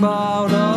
about us.